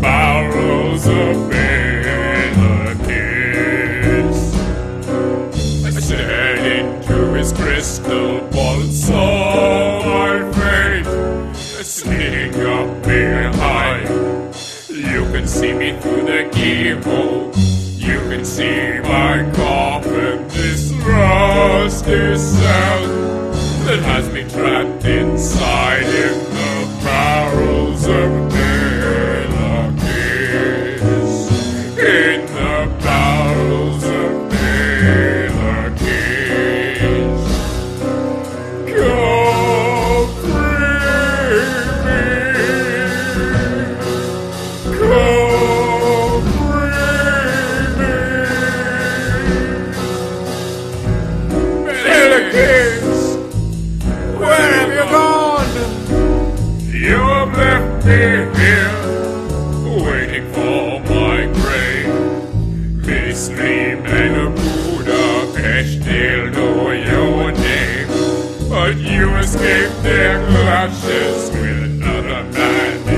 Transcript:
borrows a pillowcase. I stared into his crystal ball and saw my fate sneaking up behind. You can see me through the keyhole. You can see my coffin, this rusty cell that has me trapped inside it. You have left me here, waiting for my grave. Miss dream and a Buddha crash still know your name. But you escaped their clutches with another man.